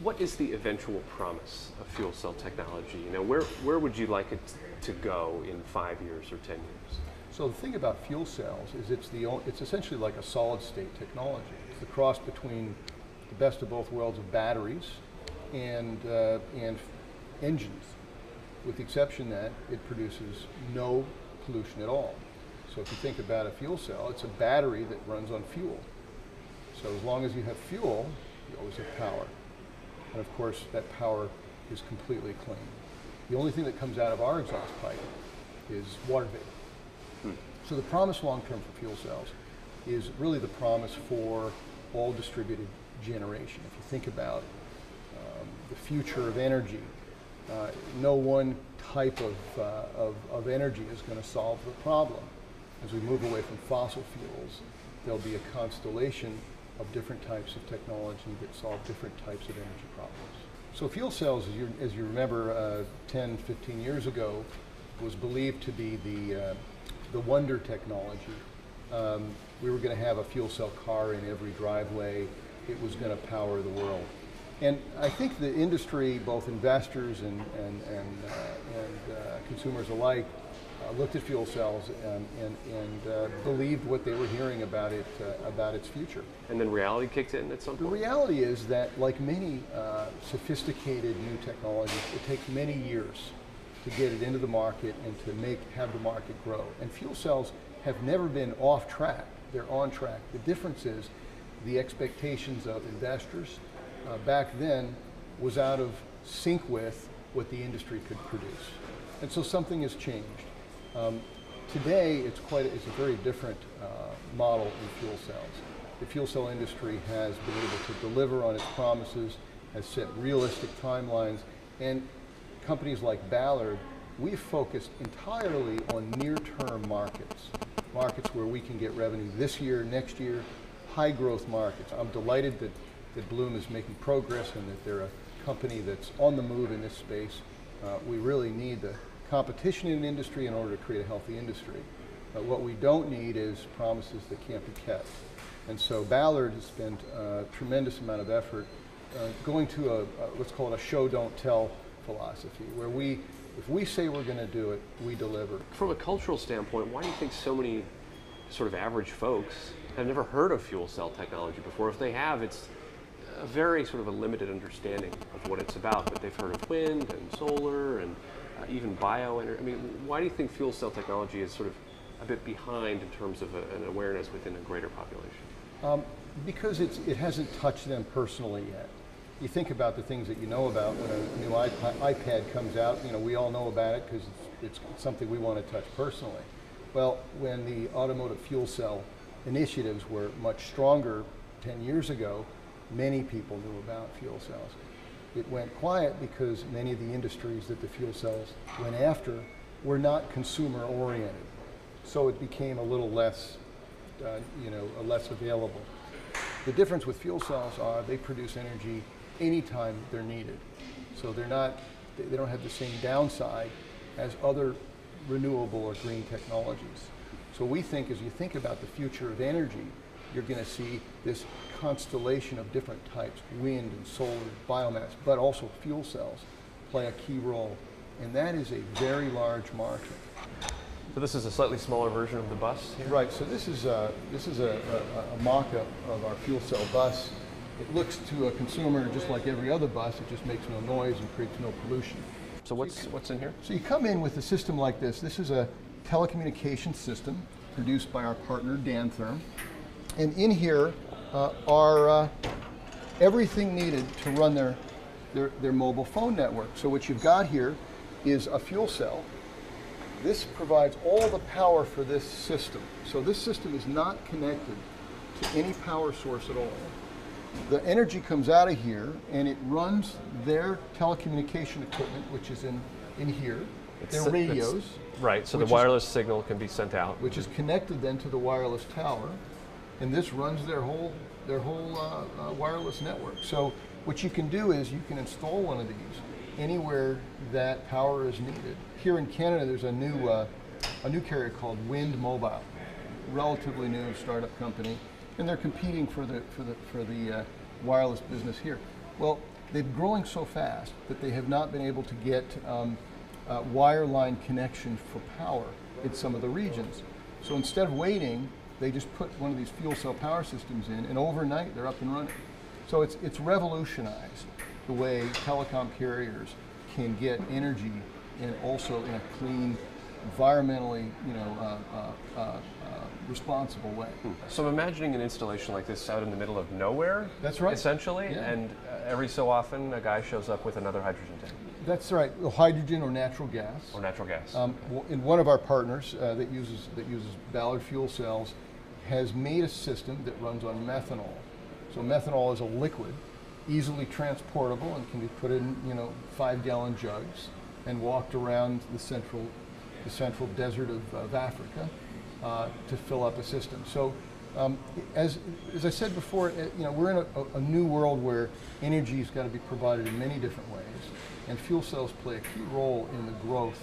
what is the eventual promise of fuel cell technology? You know, where, where would you like it to go in five years or 10 years? So the thing about fuel cells is it's, the, it's essentially like a solid state technology. It's the cross between the best of both worlds of batteries and, uh, and engines, with the exception that it produces no pollution at all. So if you think about a fuel cell, it's a battery that runs on fuel. So as long as you have fuel, you always have power. And of course, that power is completely clean. The only thing that comes out of our exhaust pipe is water vapor. Hmm. So the promise long term for fuel cells is really the promise for all distributed generation. If you think about um, the future of energy, uh, no one type of, uh, of, of energy is going to solve the problem. As we move away from fossil fuels, there'll be a constellation of different types of technology that solve different types of energy problems. So fuel cells, as you, as you remember, uh, 10, 15 years ago, was believed to be the, uh, the wonder technology. Um, we were going to have a fuel cell car in every driveway. It was going to power the world. And I think the industry, both investors and, and, and, uh, and uh, consumers alike, looked at fuel cells and, and, and uh, believed what they were hearing about it, uh, about its future. And then reality kicked in at some point? The reality is that like many uh, sophisticated new technologies, it takes many years to get it into the market and to make, have the market grow. And fuel cells have never been off track, they're on track. The difference is the expectations of investors uh, back then was out of sync with what the industry could produce. And so something has changed. Um, today, it's quite a, it's a very different uh, model in fuel cells. The fuel cell industry has been able to deliver on its promises, has set realistic timelines, and companies like Ballard, we've focused entirely on near-term markets, markets where we can get revenue this year, next year, high growth markets. I'm delighted that, that Bloom is making progress and that they're a company that's on the move in this space. Uh, we really need the competition in an industry in order to create a healthy industry. But what we don't need is promises that can't be kept. And so Ballard has spent a tremendous amount of effort uh, going to a, a, let's call it a show don't tell philosophy, where we, if we say we're going to do it, we deliver. From a cultural standpoint, why do you think so many sort of average folks have never heard of fuel cell technology before? If they have, it's a very sort of a limited understanding of what it's about, but they've heard of wind and solar and uh, even bioenergy? I mean, why do you think fuel cell technology is sort of a bit behind in terms of a, an awareness within a greater population? Um, because it hasn't touched them personally yet. You think about the things that you know about when a new iPad comes out, you know, we all know about it because it's, it's something we want to touch personally. Well, when the automotive fuel cell initiatives were much stronger 10 years ago, many people knew about fuel cells it went quiet because many of the industries that the fuel cells went after were not consumer oriented. So it became a little less, uh, you know, less available. The difference with fuel cells are they produce energy anytime they're needed. So they're not, they don't have the same downside as other renewable or green technologies. So we think as you think about the future of energy, you're going to see this constellation of different types, wind and solar, biomass, but also fuel cells play a key role. And that is a very large market. So this is a slightly smaller version of the bus here? Right, so this is a, this is a, a, a mock-up of our fuel cell bus. It looks to a consumer just like every other bus, it just makes no noise and creates no pollution. So what's, what's in here? So you come in with a system like this. This is a telecommunications system produced by our partner, Dantherm. And in here uh, are uh, everything needed to run their, their, their mobile phone network. So what you've got here is a fuel cell. This provides all the power for this system. So this system is not connected to any power source at all. The energy comes out of here and it runs their telecommunication equipment, which is in, in here, it's, their radios. Right, so the wireless is, signal can be sent out. Which is connected then to the wireless tower and this runs their whole their whole uh, uh, wireless network. So what you can do is you can install one of these anywhere that power is needed. Here in Canada, there's a new uh, a new carrier called Wind Mobile, relatively new startup company, and they're competing for the for the for the uh, wireless business here. Well, they're growing so fast that they have not been able to get um, uh, wireline connection for power in some of the regions. So instead of waiting, they just put one of these fuel cell power systems in, and overnight they're up and running. So it's, it's revolutionized the way telecom carriers can get energy and also in a clean, environmentally, you know, uh, uh, uh, uh, responsible way. So I'm imagining an installation like this out in the middle of nowhere. That's right. Essentially, Yeah. and uh, every so often a guy shows up with another hydrogen tank That's right, hydrogen or natural gas. or natural gas. Um, in one of our partners uh, that uses that uses Ballard fuel cells has made a system that runs on methanol. So methanol is a liquid, easily transportable, and can be put in you know five gallon jugs and walked around the central the central desert of, of Africa uh, to fill up a system. So. Um, as, as I said before, uh, you know, we're in a, a new world where energy has got to be provided in many different ways, and fuel cells play a key role in the growth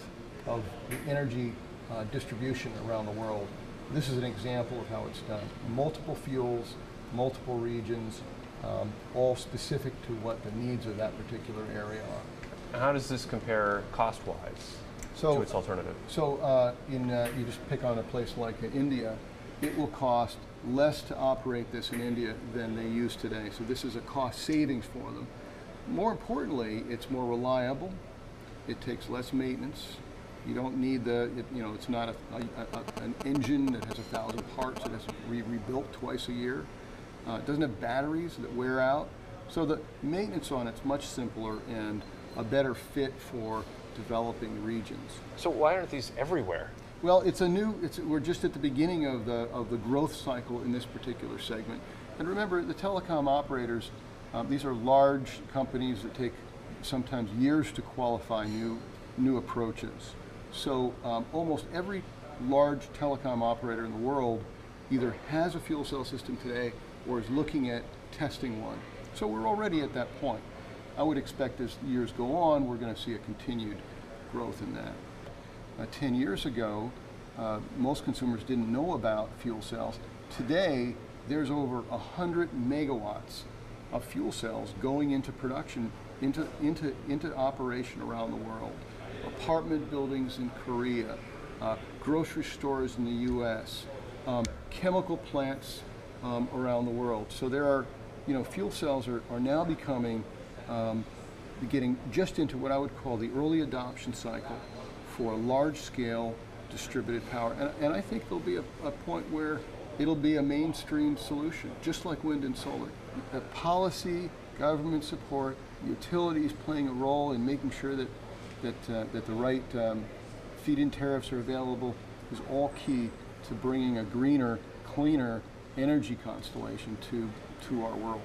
of the energy uh, distribution around the world. This is an example of how it's done. Multiple fuels, multiple regions, um, all specific to what the needs of that particular area are. how does this compare cost-wise So, to its alternative? so uh, in, uh, you just pick on a place like uh, India, it will cost less to operate this in India than they use today. So this is a cost savings for them. More importantly, it's more reliable. It takes less maintenance. You don't need the, it, you know, it's not a, a, a, an engine that has a thousand parts that has to be rebuilt twice a year. Uh, it doesn't have batteries that wear out. So the maintenance on it's much simpler and a better fit for developing regions. So why aren't these everywhere? Well, it's a new. It's, we're just at the beginning of the of the growth cycle in this particular segment. And remember, the telecom operators; um, these are large companies that take sometimes years to qualify new new approaches. So um, almost every large telecom operator in the world either has a fuel cell system today or is looking at testing one. So we're already at that point. I would expect as years go on, we're going to see a continued growth in that. Uh, 10 years ago, uh, most consumers didn't know about fuel cells. Today, there's over 100 megawatts of fuel cells going into production, into, into, into operation around the world. Apartment buildings in Korea, uh, grocery stores in the US, um, chemical plants um, around the world. So there are, you know, fuel cells are, are now becoming, um, getting just into what I would call the early adoption cycle for large scale distributed power. And, and I think there'll be a, a point where it'll be a mainstream solution, just like wind and solar. The policy, government support, utilities playing a role in making sure that, that, uh, that the right um, feed-in tariffs are available is all key to bringing a greener, cleaner energy constellation to, to our world.